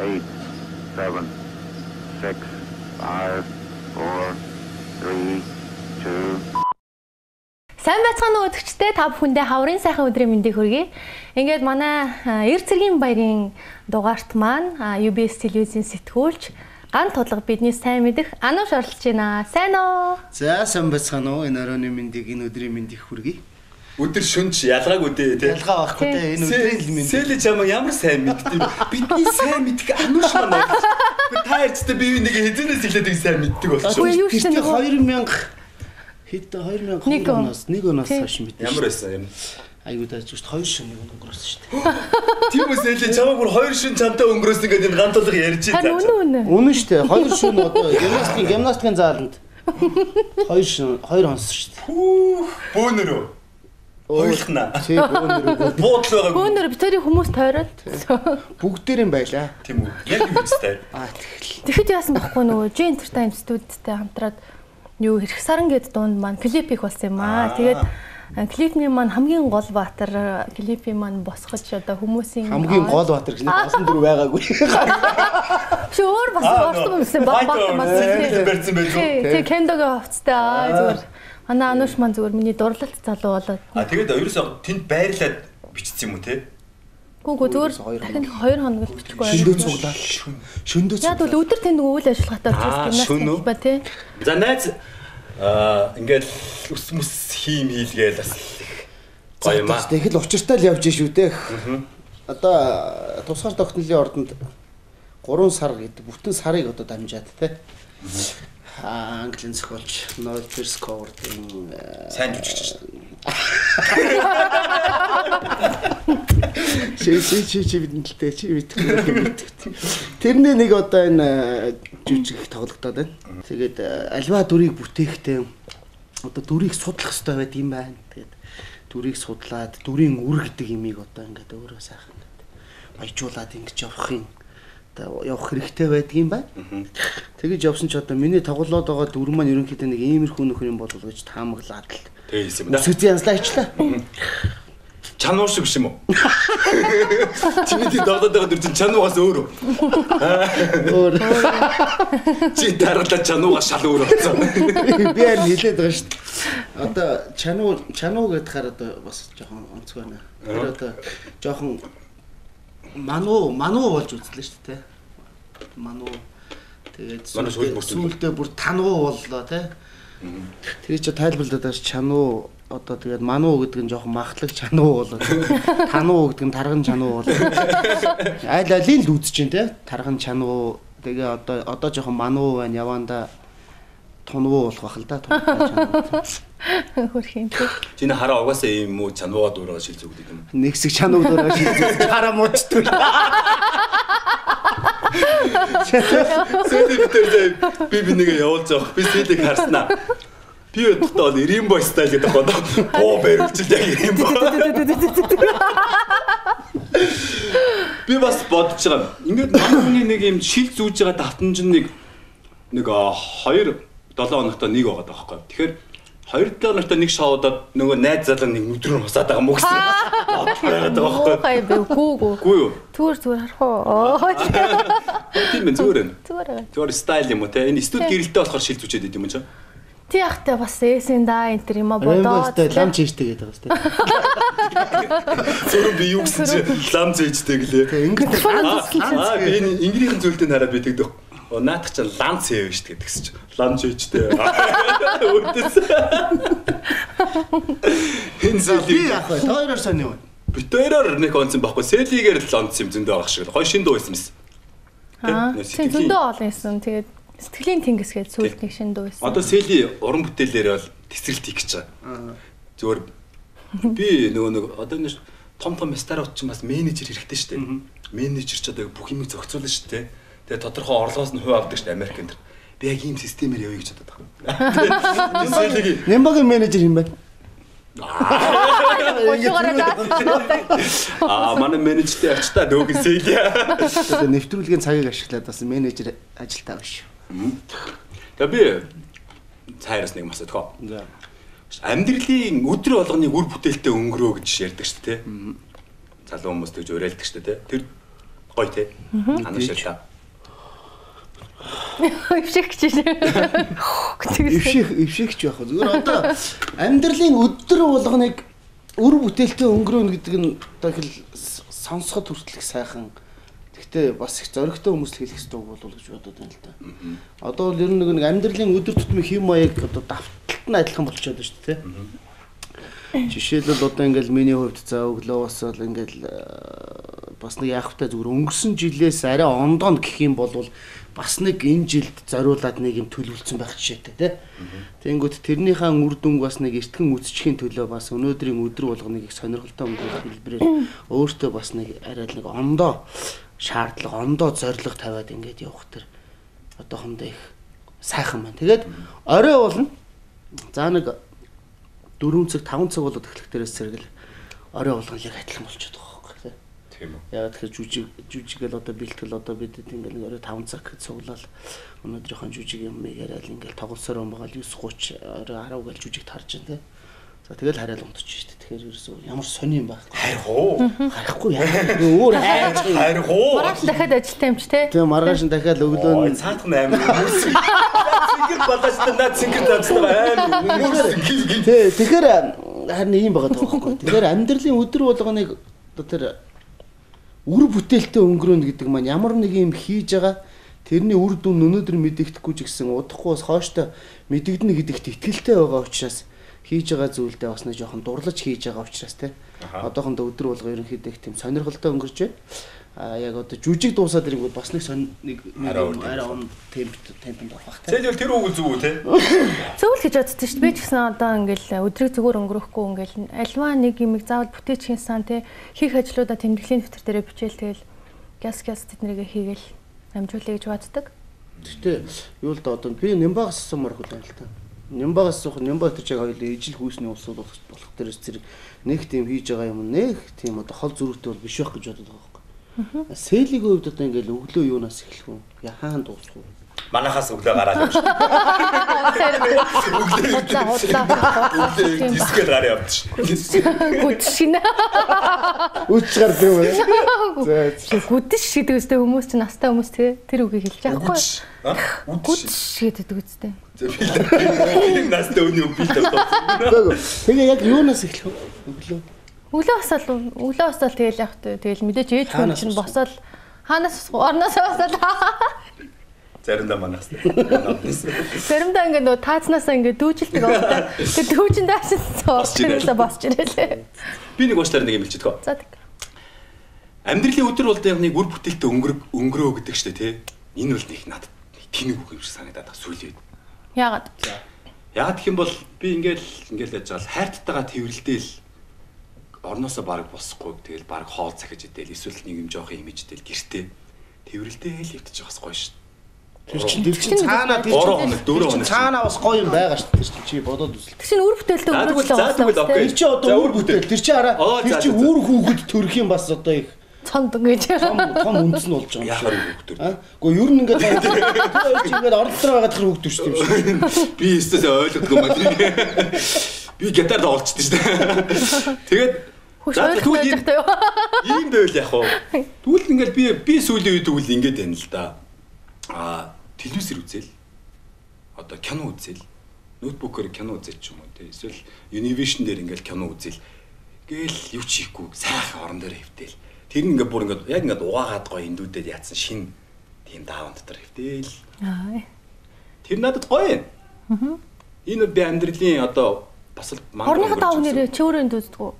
eight, seven, six, five, four, three, two, Сайн байцгаана уу өдөгчтэй та бүхэндээ хаврын сайхан өдрийн мэндийг хүргэе. Ингээд манай Эр цэргийн баярын дугаарт маань UBS телевизийн сэтгүүлч ган тудлага бидний сайн мэдих Ануш оролцож байна. Сайн уу? За сайн байцгаана уу энэ оройн мэндийг энэ өдрийн мэндийг хүргэе. Өдөр шүнж ялгаагүй дээ тий. Ялгаа байхгүй те энэ өдрийн л мэнд. Сэлэ чамаа ямар сайн мэддэг. Бидний сайн мэддэг анууш маань. Би та ярьцтай би нэг хэзээс эхлээд их сайн мэддэг болчихсон. Тэр нэг- 2000 хэд 2000 Нэг он. оноос нэг оноос хойш мэдээ. Ямар байсан юм. Аюу шүү дээ 2 шин нэг өнгөрөөсөн шүү дээ. Тийм үс сэлэ чамаа бүр хоёр шүн чамтай өнгөрөөсөн гэдэг энэ гантуулга ярьж Харин үнэн үнэн. Үнэн шүү дээ 2 шин одоо гимнастикийн гимнастикийн зааланд 2 шин 2 онс шүү дээ. Бөөнөрөө. Хойлохна. Тий бөөнөр Буудал байгааг. Бөөнөр битэрийн хүмүүс тойроод. бүгдээр юм байла. Тийм үү. Яг юу гэжтэй. Аа тэгэл. Тэгэхэд яасан бахгүй нөгөө J Entertainment студидтэй хамтраад юу хэрэг саран гэд дунд маань клип их болсон юм аа. Тэгээд а, клипний маань хамгийн гол баатар а, клипийн маань босгож одоо хүмүүсийн Хамгийн гол баатар гэж нэг болсон дөрөв байгаагүй. Шөөр бас орсон Файтер барьсан байж үү? Тий, кендогийн хувцастай аа зүгээр. Манай анууш маань зүгээр миний дурлалт залуу болоод. А тэгээд ерөөсөө тэнд байрлаад бичсэн юм уу те? Гүгүү зүгээр хоёр дахин 2 хоног л бичихгүй Шөндөө байна. цуглаа. Шөндөө Яг бол өдөр тэнд үйл ажиллагаатай үү? гимнастик ба тий. За найз аа ингээл ус мус хийм хийлгээл бас гоё юм аа. Тэгэхэл учиртай л явж шүү дээ. Одоо тусгаар тогтнолын ордонд 3 сар гэдэг бүтэн сарыг одоо дамжаад те. Английн зохиолч Noel Pierce Coward-ын Сайн жүжигч шүү дээ. чи чи чи чи бидэнтэй чи мэдхгүй. Тэрний нэг одоо энэ э, жүжиг тоглогдоод байна. Тэгээд э, альва дүрийг бүтээхдээ одоо дүрийг судлах хэрэгтэй байд юм байна. Тэгээд дүрийг судлаад дүрийн үр гэдэг имийг одоо ингээд өөрөө сайхан баяжуулаад ингэж явахын одоо явах хэрэгтэй байдаг юм байна. Тэгэж явсан ч одоо миний тоглоод байгаа дүр маань ерөнхийдөө нэг иймэрхүү нөхөр юм болов гэж таамаглаад л Тэгээ юм да. үсгэзээ янзлаа ичлаа. Чануур шиг юм уу? Чиний тийм догдоод байгаа дүр чинь чануугаас өөр үү? Өөр Чи дараалал чануугаас шал өөр болсон. би харин хэлээд байгаа шүү дээ. Одоо чануу чануу гэдгээр одоо бас жоохон онцгой байна. Тэр одоо жоохон мануу мануу болж үзлээ шүү дээ. Мануу тэгээд сүүлдээ- бүр тануу боллоо тий. Тэр чи тайлбарлаад байгаа чануу одоо тэгээд мануу гэдэг нь жоохон махлаг чануу болоо. Тануу гэдэг нь тарган чануу болоо. Айл алийг л үзэж дээ тий. Тарган чануу тэгээ одоо одоо жоохон мануу байна яванда тунвуу болох бах л да. Хөрх юм тий. Чиний хараа угаасаа ийм муу чануугаа дуурайгаа шил зүгдэг юм. Нэг хэсэг чанууг дөрөв шийдэж хараа мууддаг. Сэлий битэр би би нэгэ явуулж авах. Би сэлийг харснаа. Би өдөртөө бол Римбо стайл гэдэг бодоо. Боо барилчил яг Римбо. Би бас бодож байгаа. Ингээд хүний нэг юм шил зүүж байгаа давтамж нэг нэг 2 7 хоногтой нэг байгаа даахгүй. Тэгэхээр 2 7 хоногтой нэг шоудад нөгөө найз залуу нэг нүдрээр хусаад байгаа мөн гэсэн. Бодож байгаа даахгүй. Хай бэ гүүгүү. Үгүй юу? Зүгээр зүгээр харах уу. Тийм ээ зүгээр ээ. Зүгээр аа. Зүгээр стайл юм уу те? Энэ студ гэрэлтэй болохоор шил зүүчээд идэв юм чи? Ти ахтай бас эсэн да энэ төр юм а бодоод. лам чийжтэй гэдэг байгаа сте. Зөв би юу гэсэн чи лам зээжтэй гэлээ. Ингээд Аа би энэ ингирийн зүйлдээ хараад би тэгдэх. Оо наадах чинь лам зээв шүү дээ чи. Лам зээжтэй. Өөдөөс. Энэ би яах вэ? Та хоёроор сони юу? битээрээр нэг онцсон байхгүй. Селигээр л онцсон юм зөндөө байх шиг. Хой шин дуу байсан юмс. Аа. Сэтгэлийн- зөндөө олон юмсан. Тэгээд сэтгэлийн тэнгис гээд сүүлд нэг шин дуу байсан. Одоо сели уран бүтээлээр бол тесрэлт хийх гэж байгаа. Зүгээр би нөгөө нэг одоо нэг том том старууд ч бас менежер хэрэгтэй шүү дээ. Менежер ч одоо бүх юмыг зохицуулна шүү дээ. Тэгээ тодорхой орлогоос нь хувь авдаг шүү дээ Америкт. Би яг ийм системээр явъя гэж бодоод байгаа. Нямбагийн менежер юм байна. аа манай менежертэй очтаа дөөг сели. Одоо нэвтрүүлгийн цагийг ашиглаад бас менежер ажилтаа биш. Тэгээ би цайраас нэг мас өдгөө. За. амьдралын өдөр болгоныг үр бүтээлтэй өнгөрөө гэж ярьдаг шүү дээ. Залуу хүмүүс тэгж уриалдаг шүү дээ. Тэр Гоё те. Анаа шилдэ. Ивших гэж. Ивших ившихч байх. Зүгээр одоо амьдралын өдөр болгоныг үр бүтээлтэй өнгөрөөнө гэдэг нь одоо хэл сонсоход хүртэл их сайхан. Гэхдээ бас их зоригтой хүмүүс л хэлэх хэрэгтэй болов гэж бодод байна л да. Одоо бол ер нь нэг амьдралын өдөр тутмын хэм маяг одоо давталт нь адилхан болчиход байна шүү дээ. Жишээлбэл одоо ингээл миний хувьд за өглөө бас бол ингээл э, бас нэг яах вэ зүгээр өнгөрсөн жилээс арай ондоонд гэх юм бол бас нэг энэ жилд зориулаад нэг юм төлөвлөсөн байх жишээтэй тий. Тэнгүүт тэрнийхээ үр дүнг бас нэг эртхэн үзчихийн төлөө бас өнөөдрийн өдөр болгоныг их сонирхолтой өнгөрөх хэлбэрээр өөртөө бас нэг арай нэг ондоо шаардлага, ондоо зориг тавиад ингээд явах төр одоохондоо их сайхан байна. Тэгээд орой болно. За нэг 4 цаг 5 цаг болоод эхлэх дээрээс зэрэгэл орой болгон яг адилхан болчиход байгаа. Тийм үү. Яг тэгэхээр жүжиг жүжигэл одоо бэлтгэл одоо бид ингээл орой 5 цаг цуглал өнөөдрийнхэн жүжиг юм яриад ингээл тоглосоор юм байгаа л 9:30 орой 10 гээл жүжиг тарж байна тий. За тэгэл хараад унтчих шүү дээ. Тэгэхээр ерөөсөө ямар сони юм байхгүй. Хайр хуу. Харахгүй яа. Өөр хайр. Хайр хуу. Маргааш дахиад ажилтаа юм чи те. Тэгээ маргааш нь дахиад өглөө нь цаатах нь амар. Сингер балаас та наад сингер таацсан амар. Тий, тэгэхээр харин ийм байгаа тоххой. Тэгэхээр амьдралын өдөр болгоныг одоо тэр үр бүтээлтэй өнгөрөөнө гэдэг маань ямар нэг юм хийж байгаа. Тэрний үр дүн өнөөдөр мэдэгдэхгүй ч гэсэн удахгүй бас хооштой мэдэгдэнэ гэдэгт итгэлтэй байгаа учраас хийж байгаа зүйлдээ бас нэг жоохон дурлаж хийж байгаа учраас те. Одоохондоо өдөр болго ерөнхийдөө их тийм сонирхолтой өнгөрч байна. А яг одоо жүжиг дуусаад ирэнгүүт бас нэг нэг Арай он темп темпэнд авах те. Зээл тэр үг зүг үү те? Зөвл гэж бодсон шүү дээ. Би ч гэсэн одоо ингээл өдрийг зүгээр өнгөрөхгүй ингээл альва нэг юм заавал бүтээч хийсэн те хийх ажлуудаа тэмдэглэлийн дэвтэр дээрээ бичээл тэгэл гяс гяс тэднэрийг хийгээл амжуулъя гэж боддог. Гэтэ юу л да одоо би Нямбагаас сумаар хүлээн л та. Нямбагаас суух Нямбаг тэр чиг хоёул ижил хүүсний улсууд болох болох дээрээс зэрэг нэг тийм хийж байгаа юм нэг тийм одоо хол зөрүүтэй бол биш байх гэж байхгүй. Сэлигийн хувьд одоо ингээл өглөө юунаас эхлэх вэ? Яхаан дуусах вэ? Манахаас өглөө гараад явж. Худлаа худлаа. Дисгээр гараа явж. Гүдшин. Үуч гардаг юм байна. За Гүдш гэдэг үстэй хүмүүс чинь настай хүмүүс те тэр үгийг хэлж байгаа байхгүй. Үдш. Гүдш гэдэг үстэй. Энэ настай өний үг тавьсан. Үгүй. Тэгээ яг юунаас эхлэх вэ? Өглөө. Өглөө басаал өглөө басаал тэгэл явах тэ тэгэл мэдээж ээж хүн чинь босоод хаанаас босох орноос басаал Заримдаа манаас. заримдаа ингээд нөө таацнаасаа ингээд дүүжилдэг аваад тэр дүүжин даасан Босч ирэл. цоосоо босч ирэлээ. Би нэг уучлаар нэг юм хэлчихдэг гоо. За тэг. Амьдралын өдөр бол яг нэг үр бүтээлтэй өнгөрөг өнгөрөө гэдэг штэ тий. Энэ бол нэг надад тэнэг үг юм шиг санагдаад байгаа сүүлийн үед. Яагаад? Яагаад гэх юм бол би ингээл ингээл яаж байгаа хайрттайгаа тэрвэрлдээл орноосоо баг босхгүй тэгэл баг хоол цахиж идэл эсвэл нэг юм жоох юм иждэл гэртээ тэрвэрлдээл явчих бас гоё шүү. Тэр чинь тэр чинь цаанаа тэр чинь хоног, дөрвөн тэр чинь хоног. цаанаа бас гоё юм байгаа шүү дээ. Тэр чинь чи бодоод үзэл. Тэг чинь үр бүтээлтэй байгаа окей. Тэр чи одоо үр бүтээл. Тэр чи хараа Оо, тэр за, чи за, за. үр хүүхэд төрөх юм бас одоо их цонд ингэж. том том үндэс нь болж байгаа юм шиг. хөвгтөр. А? Гэхдээ ер нь ингээд тэр чи ингээд орд дотор байгаа тэр хөвгтөр шүү дээ. Би өстөөс ойлгохгүй юм байна. Би гитар тоглолцсон шүү дээ. Тэгээд Хөш За, ойлгох тэгвэл байж ийм- таа юу? ийм байвал яг уу. Тэгвэл ингээл би би сүүлийн үед тэгвэл ингэж байна л да. Аа телевизээр үзэл. Одоо кино үзэл. Ноутбукээр кино үзэл ч юм уу тий. Эсвэл Univision дээр ингээл кино үзэл. Гээл юу ч хийхгүй сайхан орон дээр хөвтөл. Тэр нь ингээд бүр ингээд яг ингээд угаагаад гоё эндүүдэд яатсан шин тийм дааван дотор хөвтөл. Аа. Тэр надад гоё юм. Энэ би амьдралын одоо бас л мангар Орныхоо байсан. нэрээ чи өөрөө энд үздэг үү?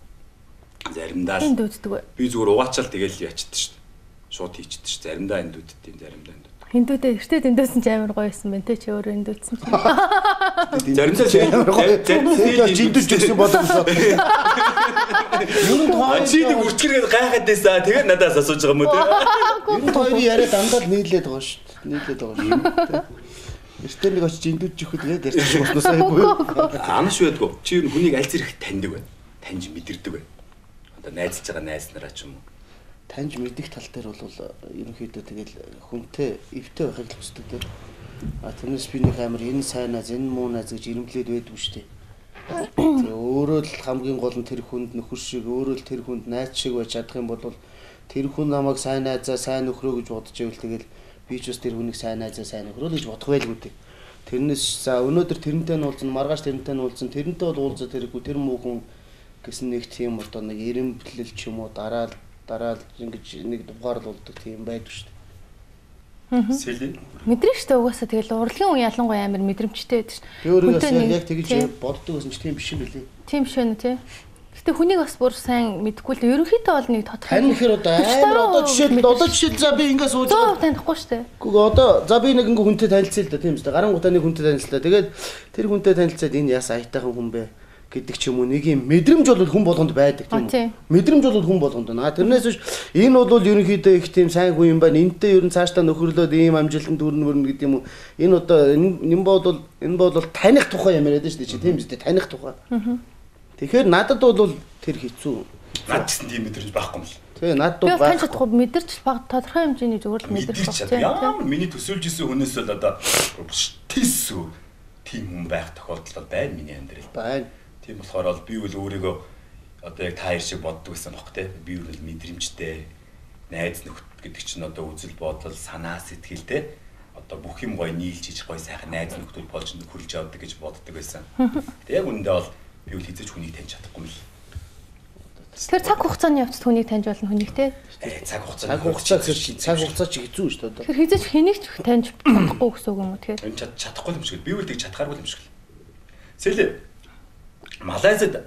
Заримдаа Энд л би зүгээр угаачаал тэгэл ячдаг шүү дээ. Шууд хийчихдээ шүү. Заримдаа энд үдд юм, заримдаа энд үдд. Хиндүүдээ эртээ дэндөөсөн ч амар гоё байсан байна те чи өөрөө энд үзсэн чинь. Заримдаа Тэр жидэж өгсөн боломжтой. Ер нь А чи нэг үрчгэргээд гайхаад байсаа. Тэгээд надаас асууж байгаа юм уу те? ер нь хоёрын яриа дандаа нийлээд байгаа шүү дээ. Нийлээд байгаа шүү. Эртээ нэг очиж индүүж өгөхөд яг ярьчих болсноос айгүй. Анаш байдгүй. Чи нь хүнийг аль зэрэг таньдаг байна. Таньж мэдэрдэг байна. Одоо найзалж байгаа найз нараа ч юм уу. Таньж мэдих тал дээр бол ерөнхийдөө тэгэл хүнтэй эвтэй байхыг л хүсдэг дээр. А тэрнээс би нэг амар энэ сайн наз энэ муу наз гэж ирэмблээд байдгүй шүү дээ. Тэгээ өөрөө л хамгийн гол нь тэр хүнд нөхөр шиг өөрөө л тэр хүнд найз шиг байж чадах юм бол тэр хүн намайг сайн найзаа сайн нөхрөө гэж бодож ивэл тэгэл би ч бас тэр хүнийг сайн найзаа сайн нөхрөө л гэж бодох байлгүй дээ. Тэрнээс за өнөөдөр тэрнтэй нь уулзсан, маргааш тэрнтэй нь уулзсан, тэрнтэй бол уулзаад хэрэггүй тэр муу хүн гэсэн нэг тийм одоо нэг эренблэл ч юм уу дараа дараа ингэж нэг дугаар л болдог тийм байдаг шүү дээ. Сэлийн. Мэдрэмжтэй угаасаа тэгэл урлагийн үе ялангуяа амар мэдрэмжтэй байдаг шүү. Би нэг- яг тэгж боддог гэсэн чи тийм биш юм билий. Тийм үү тий. Гэтэ хүнийг бас бүр сайн мэдгүй л дээ. ерөнхийдөө бол нэг тодорхой. Тань ихэр одоо амар одоо жишээл одоо жишээл за би ингээс сууж 100% танихгүй шүү дээ. Гүг одоо за би нэг ингээ хүнтэй танилцъя л да тийм үстэй. Гарангуудаа нэг хүнтэй танилцлаа. Тэгээд тэр хүнтэй танилцаад энэ яс аятайхан хүн бэ гэдэг ч юм уу нэг юм мэдрэмж бол хүн болгонд байдаг тийм үү? Мэдрэмж бол хүн болгонд байна. Тэрнээс биш энэ бол ерөнхийдөө их тийм сайн хүн юм байна. Энтэй ер нь цаашдаа нөхөрлөөд ийм амжилтанд хүрнэ мөрнө гэдэг юм уу? Энэ одоо энэ бол энэ бол таних тухай юм яриад шүү дээ чи тийм үстэй таних тухай. Тэгэхээр надад бол тэр хэцүү. Наад гэсэн тийм мэдрэмж байхгүй юм л. Тэгээ надад бол бас тань байх. чадахгүй мэдэрч баг тодорхой хэмжээний зүгээр л мэдэрч баг тийм. Ямар миний төсөөлж исэн хүнээс л одоо тийс тийм хүн байх тохиолдол байна миний амьдрал. байна. Тийм болохоор бол би бол өөрийгөө одоо яг та хоёр шиг боддог байсан бохоо те. Би бол мэдрэмжтэй найз нөхд гэдэг чинь одоо үзэл бодол, санаа сэтгэл те. Одоо бүх юм гоё нийлж иж гоё сайхан найз нөхдөд болж хөрж явдаг гэж боддог байсан. Гэтэ яг үндэ бол би бол хизэж хүнийг таньж чадахгүй юм л. Тэр цаг хугацааны явцад хүнийг таньж болно хүнийг те. Цаг хугацаа. Цаг хугацаа гэж цаг хугацаа ч хэцүү шүү дээ одоо. Тэр хизэж хэнийг ч таньж чадахгүй гэсэн үг юм уу тэгэхээр. Энэ чад чадахгүй юм шиг. Би үл тийг чадхааргүй юм шиг л. Сэлэ Малайзад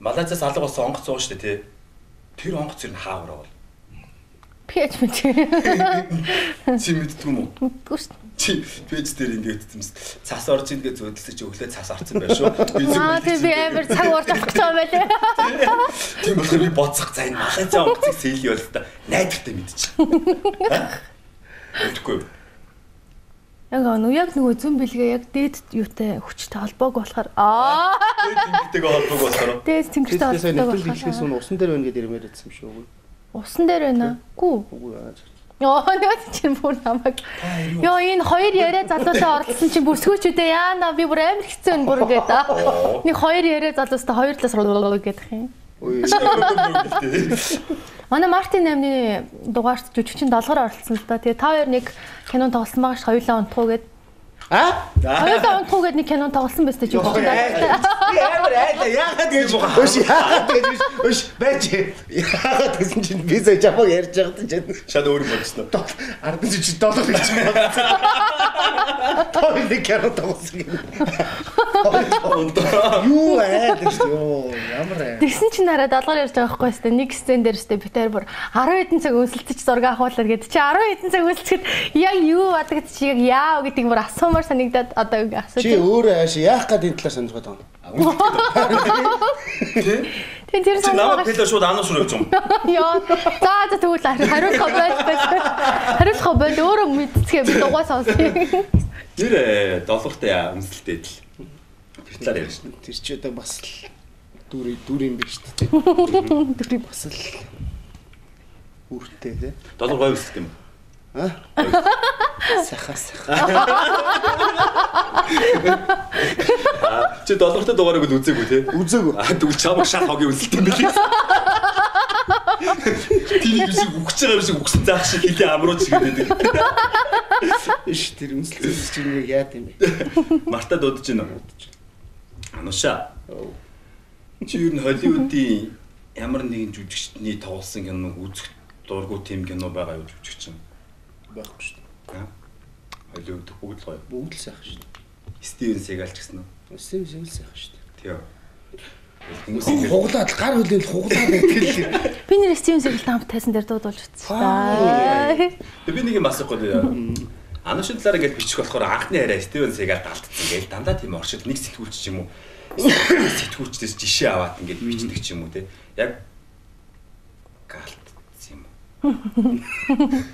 Малайзаас алга болсон онгоц зоо штэ тий. Тэр онгоц нь хаавар бол. Пич мич. Чи мэддэг юм уу? Мэдгүй шүү дээ. Чи пэйж дээр ингээд ütэмс цас орж ийн гэж зөдөлсөж өглөө цас орсон байх шүү. Аа тий би амар цаг уурж авах юм байлээ. Тийм болохоор би бодсох за энэ Малайза онгоцыг сэлий бол та найдвартай мэдчих. Мэдхгүй. Яг нөө яг нөгөө зүн бэлгээ яг дээд юутай хүчтэй холбоог болохоор аа Тэнгэртэйгээ холбоог болохоор дээд тэнгэртэй холбоог нэвтрэл хэлхээс болохоор нь усан дээр байна гэдэг юм яриадсан юм шүү. үгүй. усан дээр байна. Гүү. Үгүй аа. Йоо нөө чинь бүр намайг. Йоо энэ хоёр яриа залуусаа оролцсон чинь бүсгүүчүүдээ яана би бүр амар хэцүү энэ бүр гээд аа. Нэг хоёр яриа залуустай хоёр талаас руу гэдэг юм. Манай Мартин 8-ны дугаарт жүжигчин долгоор оролцсон л да. Тэгээ та хоёр нэг кинон тоглосон байгаа ш хоёулаа унтхуу гээд. Аа? Хоёулаа унтхуу гээд нэг кинон тоглосон байстай ч юм уу. Би амар айлаа яагаад гэж Өш яагаад гэж биш. Өш байж. Яагаад гэсэн чинь би сая жамаг ярьж байгаад чинь. шал өөр юм болчихсон. Ардын чи долоо гэж бодсон. Той нэг яруу тоглосон юм. Юу аа гэж ёо ямар аа. Тэгсэн чинь хараа долгоор ярьж байгаа байхгүй сте нэг сцен дээр сте битэр бүр 10 хэдэн цаг үнсэлтэж зураг авахуулаад гээд чи 10 хэдэн цаг үнсэлцэхэд яг юу бадагд чи яг яа гэдэг бүр асуумаар санагдаад одоо ингэ асууж. Чи өөрөө ааш яах гээд энэ талаар сонирхоод байгаа юм. Тэг тэр Чи намайг пэлээ шууд анаа шурав юм. Яа. За за тэгвэл хариулах байл байл. Хариулах байл өөрөө мэдцгээ би дугаа сонсъё. Нэр долгортой үнсэлтэй л. Тэр талаар ярьж шин. Тэр чи одоо бас л дүр дүр юм биш үү? Дүр бас л үртэй тий. Долгор гой үнсэлтэй юм. Саха саха. Чи долгортой дугаарыг л үзээгүй те. Үзээгүй. Аа тэгвэл чамаг шал хогийн үнсэлтэй юм. Тэр юм шиг үхэж байгаа юм шиг үхсэн заах шиг хилээ амрууч шиг байдаг. Иш тэр үнслэлс чинь яг яа тийм бэ? Марта дуудаж байна уу? Ануша. Чи юу н Холливуудын ямар нэгэн жүжигчний тоглосон киног үзэх дургу тим кино байгаа юу жүжигчин? Байхгүй шүү дээ. Аа. Холливуд бүгд л гоё. Бүгд л сайхан шүү дээ. Стивен Сегал ч гэсэн үү? Сэм сэм сайхан шүү дээ. Тийм. Хүмүүс хуглаад гар хөлийн л хуглаад байдаг л. Би нэр Стивен Сигэлтэй хамт тайсан дээр дуудуулж утсан. би нэг юм асуухгүй. Анушин талаар ингэж бичих болохоор анхны хараа Стивен Сегал даалтсан гэж дандаа тийм оршил нэг сэтгүүлч ч юм уу сэтгүүлчдээс жишээ аваад ингэж бичдэг ч юм уу те. Яг?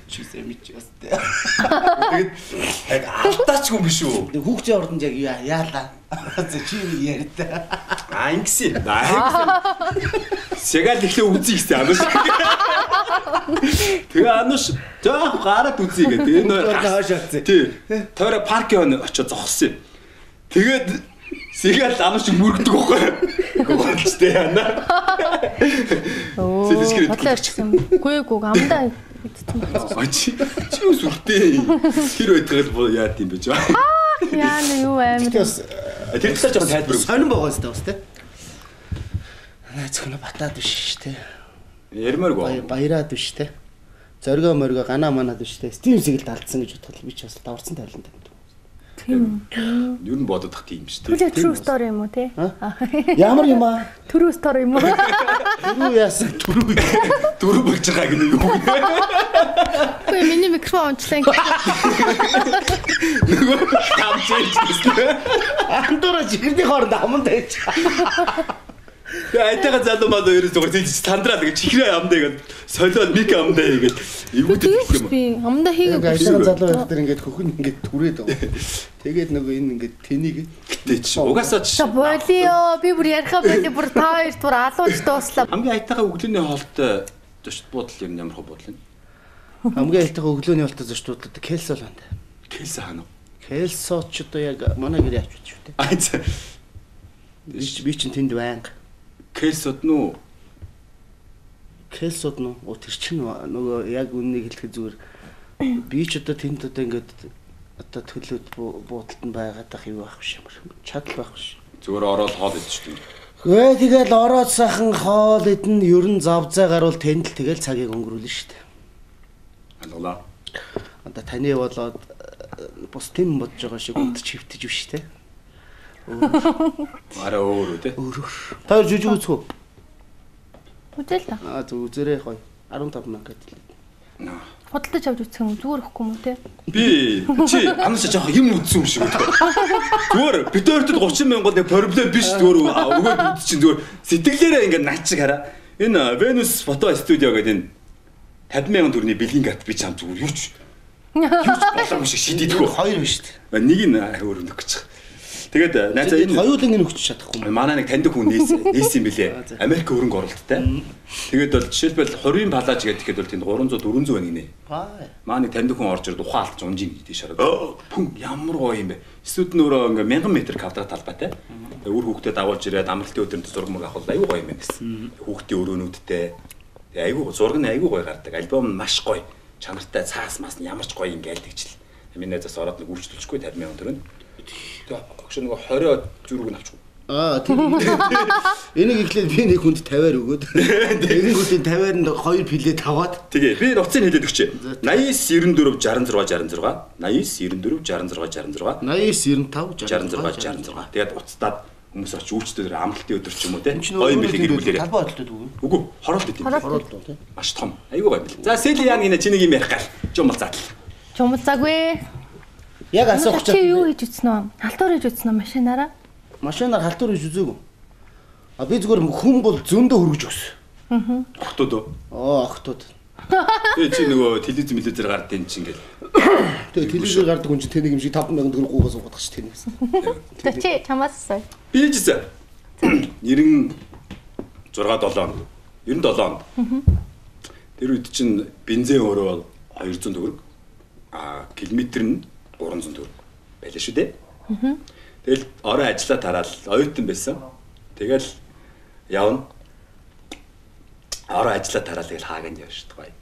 Чи сэм чи бас. Тэгээд яг алдаачгүй биш үү? Хүүхдийн ордонд яг яа- яалаа. Чи юу яриа. Аа ингэсэн. Сегал ихлэ үзье гэсэн ануш. Тэгээ ануш жоох гараад үзье гэдэг. Энэ хоёр хойш авцээ. Тий. Тойроо паркын өн очиж зогссон юм. Тэгээд Сигал амш мөргдөг байхгүй. Гоолчтэй яана. Оо. Бодлоо ирчихсэн. Гүй гүй амдаа байна. А чи чи юу сүртэй. Тэр байтгал боо яа гэм бэ жаа. Яа нэ юу. Тэгээс Тэр талаар жоохон тайлбар сонирн байгаа юм бас те. Найз хөнө батаад биш шүү те. Ярмаар гоо. Баяраад биш те. Зоргоо моргоо ганаа манаад биш те. Стив Сигэл алдсан гэж бодход би ч бас даварсан тайлан тавьд. Тийм. Ер нь бодох тийм шүү дээ. True story юм уу те? Ямар юм аа? True story юм уу? Түрүү яасан түрүү. Дөрөв болж байгаа гэнэ юу. Гүй миний микрофон онцлаа. Нөгөө гэсэн. Андуура чихэрний хооронд аман тавьж. Тэгээ айтайгаа залуу маа ерөөс зүгээр тийч сандраад гэж чихрээ амдаа гэж солиод мик амдаа гэж эвгүүдэд Тэгээс юм. би амдаа хийгээгүй. ажлын залуу байх дээр ингээд хөхөн ингээд түрээд байгаа. Тэгээд нөгөө энэ ингээд тэнийг Гэтэ чи угаасаа чи болио би бүр яриха боли бүр та хоёрт бүр алууж дууслаа. хамгийн айтайгаа өглөөний хоолтой зочд бодол юм ямар хөө бодол нь. хамгийн айтайгаа өглөөний болтой зочдуудад Келс бол байна. Кэлс хаана. Келсо ч одоо яг манай гэр явж шүү дээ. Аа би чинь тэнд байнга. Кэлсод нүү Келсод нөө оо тэр чинь нөгөө яг үннийг хэлэхэд зүгээр би ч одоо тэнд одоо ингээд одоо төлөөд буу- буудалд нь байгаад ах юу байх биш юм. Чадал байх биш. зүгээр ороод хоол дээ. Гээ тэгэл ороод сайхан хоол идэн ер нь завзаа гарвал тэнд л тэгэл цагийг өнгөрүүлнэ шүү дээ. Алгалаа. Одоо таны болоод э, бус тэм бодож байгаа шиг унтж хөвтөж биш те. Араа өөр үү те. Өөрөөр. Та жүжиг үзэх үү? Үзэл та. Аа зүг үзэрэй гоё. 15 мянга гэдэг. Худалдаж авч үзэх юм зүгээр өгөхгүй юм уу те? Би чи амнаас жоох юм үдсэн юм шиг үү. Зүгээр бид хоёрт 30 мянган нэг проблем биш зүгээр өгөөд үд чинь зүгээр сэтгэлээрээ ингээд наач шиг хараа. Энэ Venus фото студио гэдэг энэ 50 мянган төгрөний бэлгийн кат би чам зүгээр юу ч юу ч боломж шиг шийдэггүй. Хоёр биш үү? Нэг нь өөр өгөх гэж. Тэгээд найзаа Энэ хоёуланг нь өгч чадахгүй юм. Манай нэг таньдаг хүн нээс нээсэн юм билээ. Америк хөрөнгө оруулалттай. Тэгээд бол жишээлбэл хорийн палаж гэдэг бол тэнд 300 400 байна гинэ. Манай нэг таньдаг хүн орж ирд ухаалж унжин гэдэг шараад. Пүн ямар гоё юм бэ. Эсвэл нөрөө ингээ 1000 м квадрат талбайтай. Үр хүүхдэд дагуулж ирээд амралтын өдрөнд зураг мөр авах аюу гоё юм байна гэсэн. Хүүхдийн өрөөнүүдтэй. Тэгээд аюу зураг нь аюу гоё гардаг. Альбом нь маш гоё. Чанартай цаас мас нь ямар ч гоё ингээ альдагчл. Миний найзаас ороод нэг үйлчлүүлчихгүй 50 мянган төгрөг. Огш нэг 20 зүрэг нь авчихгүй. Аа тийм. Энийг ихлээр би нэг хүнд 50-аар өгөөд. Тэгэнгүүтийн 50-аар нь хоёр плет таваад Тэгээ би нуцыг хэлээд өгчээ. 89 96 66 66 89 96 66 66 89 95 66 Тэгээд уцтаад хүмүүс очиж үйлчлэлээр амралтын өдөр ч юм уу те. Гоё тийм ирүүлээрээ. талбай хөдөлтөд үгүй. Үгүй хороолт гэдэг. Хороолт. Ороод доо тийм. Маш том. Айгүй гоё мэл. За Сели яан гинэ чиний юм ярих гал. Жумал заатал. Чумцаагүй. Яг асуух Чи юу хийж үтсэн үү? Халтуур хийж үтсэн үү машинаараа? Машинаар халтур хийж үзээгүй. А би зүгээр хүн бол зөндөө хөргөж өгсөн. Охтууд уу. Оо охтууд. Тэгээ чи нөгөө телевиз мэлизээр гардын чинь ингээл. Тэгээ телевизээр гардаг хүн чинь тэнийг юм шиг 5000 төгрөг гуугаас угадаг ш тэнийс. За чи чамаас асууя. Би жисэн. 96 7 он. 97 он. Тэр үед чинь бензин өөрөө 200 төгрөг. А километр нь 300 төгрөг байлаа шүү дээ. Тэгэл орой ажиллаа тараал оюутан байсан. Тэгэл явна. Орой ажиллаа тараал тэгэл хааганд явна шүү дээ.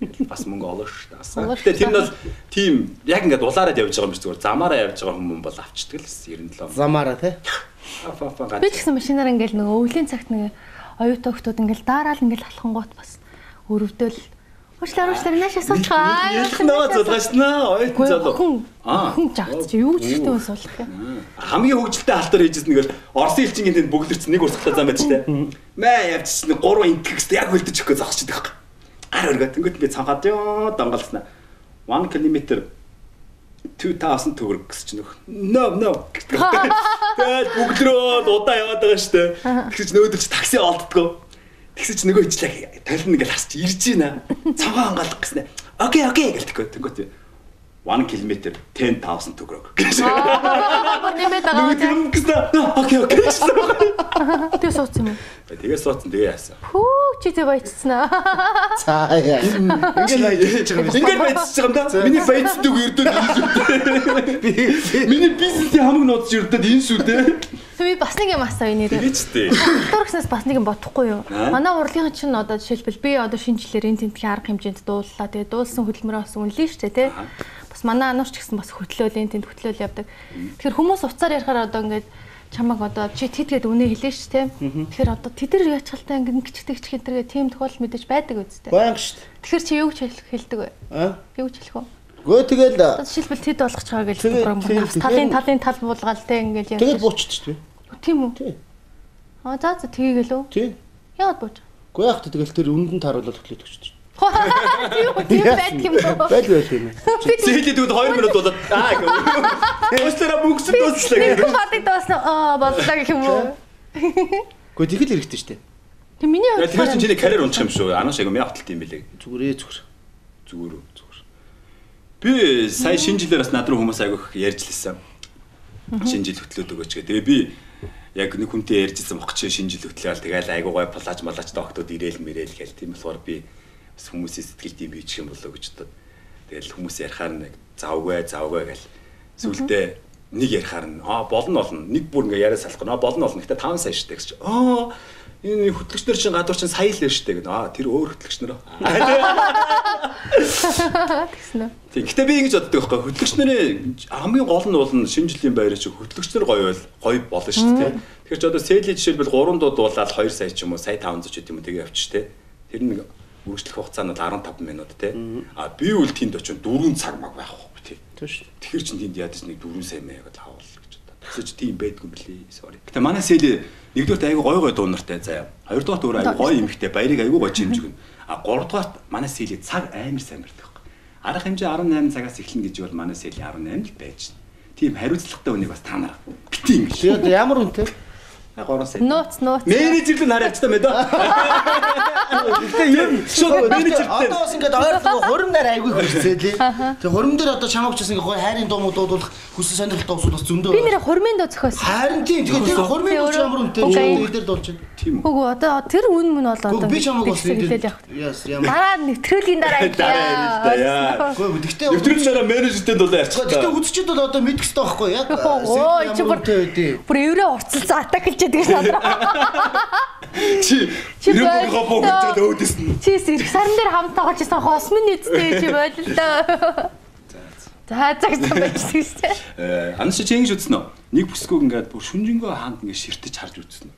Тэгэл бас мөнгө олоо шүү дээ. Гэтэ тэр нь бол тийм яг ингээд улаараад явж байгаа юм биш зүгээр замаараа явж байгаа хүмүүс бол авчдаг л 97. Замаараа тий. Би ч гэсэн машинаар ингээл нөгөө өвлийн цагт нэг оюутан хүмүүс ингээл дараал ингээл алхангуут бас өрөвдөл Уучлаарай уучлаарай наашаа суучгаа. Ялах нөө зулгаашнаа ойтон залуу. Хүн жагт чи юу ч ихтэй болох юм. Хамгийн хөвгөлтэй халтар хийжсэн нэгэр Орсын элчингийн тэнд бүглэрсэн нэг урсгалтай зам байж тээ. Мэ явчихсан нэг гурван интгэхстэй яг хөлдөж өгөх гэж зогсчихдаг байхгүй. Ар өргөт тэнгуут би цанхаад ёо донголснаа. 1 км 2000 төгрөг гэсэн чинь нөх. No no. Тэгээд бүглрөө удаа яваад байгаа штэ. Тэгсэж нөөдөлч такси олддгоо. Тэгсэж нөгөө ичлээ толин ингээл харч ирж байна. Цагаан хангаалах гэснэ. Окей окей гэлтэхгүй тэнгуут 1 км 10000 төгрөг. Нэмээд байгаа гэсэн. Окей окей. Тэгээ сууц юм? Тэгээ суудсан тэгээ яасан. Хүү чи зэ баяжсан аа. За яа. Ингээл байж байгаа юм. Ингээд байцж байгаа юм да. Миний Facebook эрдээд энэ сүдээ. Би Миний бизнесийн хамаг нууц эрдээд энэ сүдээ. Би бас нэг юм асуу энэ нэрээ. Тэгээд ч тээ. Гэснээс бас нэг юм бодохгүй юу? Манай урлагийн чинь одоо жишээлбэл би одоо шинжилгээр энэ тентхийн арга хэмжээнд дууллаа. Тэгээд дуулсан хөдөлмөрөө бас үнэлэн шүү дээ, тий. Бас манай ануурч гэсэн бас хөтлөөл энэ тэнд хөтлөөл явдаг. Тэгэхээр хүмүүс уцаар ярихаар одоо ингээд чамаг одоо чи тэдгээд үнэ хэлээ шүү, тий. Тэгэхээр одоо тэдэр яачхалтай ингээд ингэчдэг ч хэнтергээ тийм тохиолдол мэдээж байдаг үстэй. Баян шүү. Тэгэхээр чи юу гэж хэлдэг вэ? Аа. Юу гэж хэлэх вэ? Гөө тэгэл жишээлбэл тэд болгоч байгаа гэж Тэгээ- програм тэгээ-. Талын талын тал буулгаал тий ингээд ярьж. тэгэл бууччих дээ. Тийм үү? Тий. Аа за за тгийгээл үү? Тий. Яагаад бууж? Гөө яах вэ тэгэл тэр үндэнд тааруулаад хөтлөд өгч чинь. Тийм үү? Тийм байдаг юм уу? Байл байл юм. Зээлээ тэгвэл 2 минут болоод аа гэх. Өөстөрөө мөнгөсөн дууслаа Нэг гэх. хүн бадаг дуусна аа боллоо гэх юм уу? Гөө тэгэл хэрэгтэй шүү дээ. Тэг миний Тэгэхээр хувьд чинь чиний карьер унчих юм шүү. Анаа шиг юм яа хаталт юм бэлээ. Зүгээрээ зүгэр. Зүгээр үү, зүгээр. Би сая шинэ жилээр бас над руу хүмүүс айгүйх ярьж лээсэн. Шинэ жил хөтлөөд өгөөч гэх. Тэгээ би яг нэг хүнтэй ярьжсэн бохч шинэ жил хөтлөөл тэгэл айгуу гой плаж малаж доктод ирээл мэрээл гээл. Тийм болохоор би бас хүмүүсийн сэтгэл тийм бийчих юм болоо гэж бодод. Тэгэл хүмүүс ярихаар нэг завгүй завгүй гээл. Сүлдээ нэг ярихаар нь аа болно болно. Нэг бүр ингээ яриа салах. Аа болно болно. Гэтэ 5 сая штэ гэж. Аа энэ хөтлөгч нар чинь гадуур чинь сая л штэ гэдэг. Аа тэр өөр хөтлөгч нар. тэгсэн үү? Тийм. Гэтэ би ингэж боддог байхгүй хөтлөгч нарын хамгийн гол нь бол шинэ жилийн баяраа чи хөтлөгч нар гоё байл гоё болно шүү дээ. Тэгэхээр ч одоо сэлий жишээлбэл 3 дууд дуулаад 2 сая ч юм уу сая 500 ч гэдэг юм уу тэгээ явчих дээ. Тэр нэг үргэлжлэх хугацаа нь бол 15 минут те. А би үл тэнд очиод 4 цаг маг байх байхгүй шүү. Тэгэхэр чин тэнд ядаж нэг 4 сая маяг л Тэсэж тийм байдгүй юм блий. Sorry. Гэтэ манай сэлий нэгдүгээрт айгүй гой гой дуунартай заяа. Хоёрдугаарт өөр айгүй гой эмхтэй баярыг айгүй гой чимжиг нь. А гуравдугаарт манай сэлий цаг амар сайн байхгүй. Арга хэмжээ 18 цагаас эхэлнэ гэж бол манай сэлий 18 л байж. Тийм хариуцлагатай хүнийг бас та нар бити юм. Тэгээд ямар үнэтэй? 3 сая. Нууц нууц. Менежер л нарай авч та мэдээ. Гэтэ ер нь Шууд менежертэй. Одоо бас ингээд ойрлого хурим дээр айгүй хөрцөө лээ. Тэг хурим дээр одоо чамаач бас ингээд гоё хайрын дуу муу дуудуулах хүсэл сонирхолтой усуул бас зөндөө. Би нэр хурмын дөө зөхөөс. Харин тийм тэгээд тэр хурмын дуу ч ямар үнэтэй Окей. чи дээр дуулж байна. Тийм үү. Үгүй одоо тэр үн мөн бол одоо би чамаг бас хэлээд явах. Яс ямар. Дараа нэвтрүүлгийн дараа яа. Гүг гэтээ Нэвтрүүлгийн дараа менежертэй дулаа ярьчих. Гэтээ үзчихэд бол одоо мэдэх хэрэгтэй байхгүй яг. Ой, чи бүр бүр еврей урцалсан атак яадаг шээ надраа. Чи бойл- богоо богоо өөдөс нь. Чи сэрх сарн дээр хамт тоглож исэн хосмын нийттэй чи боллоо. За загсан байчихсан шүү дээ. Э, анаа чи ингэж үзсэн үү? Нэг бүсгүйг ингээд бүр шүнжэнгөө хаанд ингээд ширтэж харж үзсэн.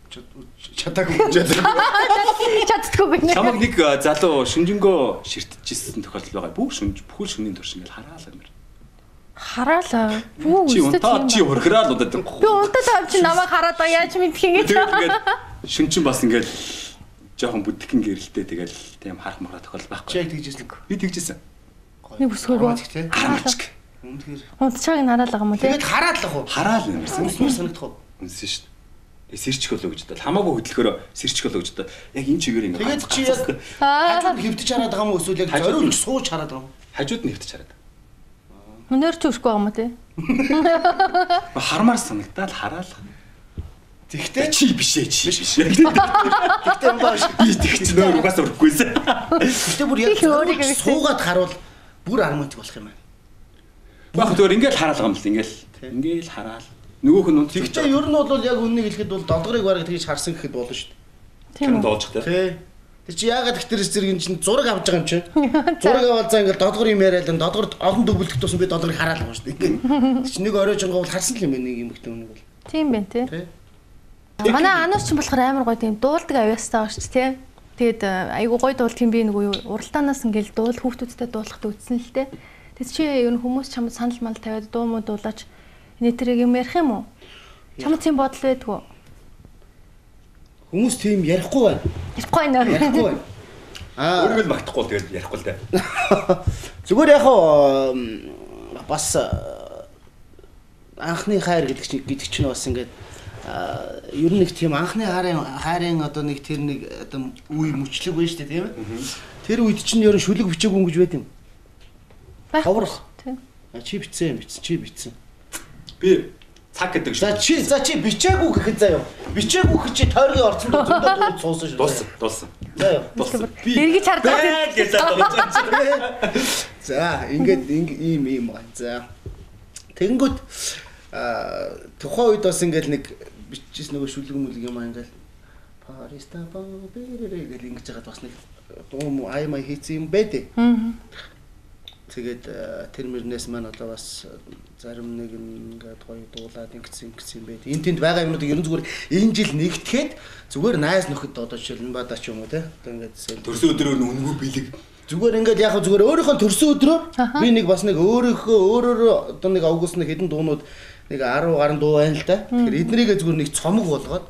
Чатаагүй. Чаддгүй би нэ. Чамаг нэг э, залуу шүнжэнгөө ширтэж ирсэн тохиолдол байгаа. Бүх шүнж бүхэл шөнийн турш ингээд хараалаа мэр. Хараалаа. Бүү тийм чи ба. урхраа л удаад. Би унтаа тавь чи намайг хараад байгаа яаж мэдэх юм гэж. Тэгээд ингээд шүн чин бас ингээд жоохон бүдгэн гэрэлтэй тэгэл тийм харах махра тохиол байхгүй. Чи яг тэгжсэн. Би тэгжсэн. Нэг бүсгүйгөө. Тий. Харамчг. Үнэхээр. Унтчааг нь хараалаа юм уу? Тэгээд хараад л ах уу? Хараал юмэрсэн. Үнэхээр санагдах уу? Үнсэн шүү дээ. Сэрчих болоо гэж бодол. Хамаагүй хөдөлгөөрөө сэрчих болоо гэж бодол. Яг энэ чигээр ингээд. Тэгээд чи яг хажууд хөвтөж хараад байгаа юм уу эсвэл яг зориулж сууж хараад байгаа юм уу? хажууд нь нэвтэж хараад. Өнөр ч өшгүй юм уу те? Хармаар санагдаад хараал. Тэгтээ Чи биш ээ чи. Биш. тэгтээ юм бааш. Би тэгч нөр угаас өрөхгүйсэн. Тэгтээ бүр яг суугаад харуул бүр арматик болох юм байна. Баг зүгээр ингээл хараал юм л ингээл. Ингээл хараал. Нөгөөх нь унт. Тэгтээ ер нь бол яг үннийг хэлэхэд бол долдгорыг бараг тэгж харсан гэхэд болно шүү Тийм үү. доолж тэ. Дээ. Тэ. Тэр чи яагаад тэр зэрэг чинь зураг авч байгаа юм чи? Зураг аваад за ингээл додгор юм яриад л додгор олон дүгбэлдэх тусам би додгорыг хараал байгаа шүү дээ. Ингээд. Чи нэг орой жонгоо бол харсан л юм байна нэг юм ихтэй үнэг бол. Тийм байна. Тэ. Манай анууч ч болохоор амар гоё тийм дуулдаг авьяастай байгаа шүү те. Тэгээд э, айгу гоё дуул тийм би нөгөө юу уралдаанаас ингээл дуул хүүхдүүдтэй дуулахад үзсэн л те. Тэд чи ер нь хүмүүс чамд санал мал тавиад дуу муу дуулаач энэ тэрийг юм ярих юм уу? Чамд тийм бодол байдгүй. Хүмүүс тийм ярихгүй байна. Ярихгүй нэ. Ярихгүй байна. Аа Өөрийгөө л магтахгүй тэгээд ярихгүй л дээ. Зүгээр яг хаа бас а, анхны хайр гэдэг чинь гэдэг чинь бас ингээд а, ер нь нэг тийм анхны хайрын хайрын одоо нэг тэр нэг одоо үе мөчлөг байна шүү дээ тийм ээ. Тэр үед чинь ер нь шүлэг бичээгүй юм гэж байт юм. Ховор. Тийм. Чи бичсэн юм бичсэн чи бичсэн. Би цаг гэдэг За шүү. чи за чи бичээгүй гэхэд заяа. Бичээгүй гэхэд чи тойргийн орцонд зөндөө дууд суусан шүү. Дулсан, дулсан. Заяа. Дулсан. Эргэж хардаад Бай гэж байгаа. За ингээд инг- ийм ийм байна. За. Тэнгүүд а тухайн үед бас ингээд нэг биччихсэн нөгөө шүлэг мүлэг юм аа ингээл Париста бэрэрэ гэл ингэж яагаад бас нэг дуу муу ай май хийсэн юм бэ дээ. Аа. Тэгээд э, тэр мөрнээс маань одоо бас э, зарим нэг ингээд гоё дуулаад ингэсэн ингэсэн юм байд. Энд тэнд байгаа юмнууд ерөн зүгээр энэ жил нэгтгэхэд зүгээр найз нөхөд одоо жишээл нь бадаа ч юм уу те. Одоо ингээд Төрсөн өдрөөр нь үнгүй бэлэг зүгээр ингээд яг зүгээр өөрийнхөө төрсөн өдрөө би нэг бас нэг өөрийнхөө өөрөөрөө одоо нэг август нэг хэдэн дуунууд нэг 10 гаруй дуу байна л да. Тэгэхээр эднэрийгээ зүгээр нэг цомог болгоод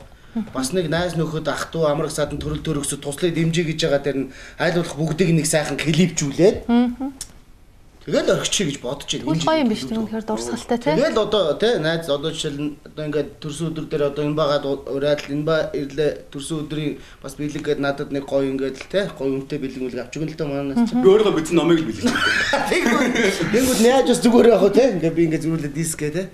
бас нэг найз нөхөд ах トゥ амраг садан төрөл төрөсөд туслахыг дэмжиж гэж байгаа дээр нь айлуулах бүгдийг нэг сайхан клипжүүлээд Тэгэл орхичих гэж бодож байна. Тэгвэл гоё юм биш үү? Үнэхээр дурсгалтай тий. Тэгэл одоо тий найз одоо жишээл одоо ингээд төрсөн өдөр дээр одоо энэ байгаа ураад энэ ба ирлээ төрсөн өдрийн бас бэлэг гээд надад нэг гоё ингээд тий гоё үнэтэй бэлэг мүлэг авч өгнө л дээ манаас чи. би өөрөө бичсэн номыг л бэлэг. Тэнгүүд яаж бас зүгээр яах вэ тий ингээд би ингээд зүрүүлээ диск гэ тий.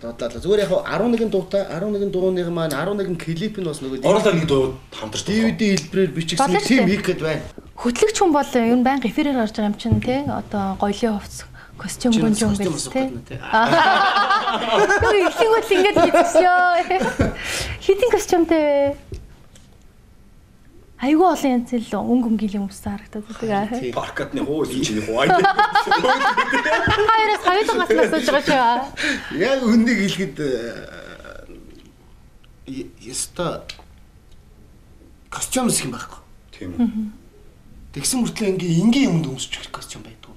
Додлаа зүгээр яг 11 дуутай 11 дууных маань 11 клип нь бас нөгөө Оруулаад нэг дуу хамтарч DVD хэлбэрээр тим дээ. хийх гээд байна. Хөтлөгч хүн бол ер нь баян эфирээр гарч байгаа юм чинь тий. Одоо гоёлын хувцс костюм юм костюм биш тий. Тэр ихлэг бол ингэж хийчихшөө. Хитин костюмтэй вэ? Айгуу олон янз л өнгө өнгөлийн өмссөн харагдаад байдаг. Тий. паркатны хуу чиний хуу. Хоёроос хавьд гаснаа сууж байгаа шүү. Яг үнийг хэлэхэд яста костюм зэх юм байхгүй. Тийм үү. Тэгсэн мөртлөө ингээ энгийн юмд өмсөж өгөх костюм байдгүй.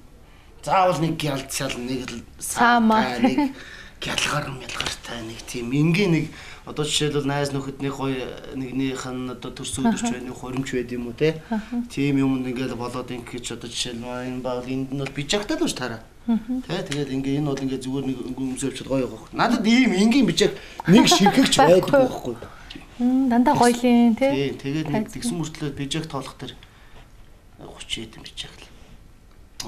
Заавал нэг гялцал нэг л Саамаа. нэг гялгар мялгартай нэг тийм энгийн нэг одоо жишээлбэл найз нөхөд нэг гоё нэгнийх нь одоо төрсөн өдөрч байх нэг хоримч байд юм уу те. Тийм юмд ингээл болоод ингэж одоо жишээлбэл энэ баг энд нь бол бижагтай л ш тараа. Тэ тэгээд ингээ энэ бол ингээ зүгээр нэг өмсөвчд гоё байгаа. Надад ийм энгийн бижаг нэг ширхэгч байдгүй байхгүй. Дандаа гоёлын тий. Тийм, тэгээд нэг тэгсэн мөртлөө бижаг тоолох төр 30 хэдэн бижаг л.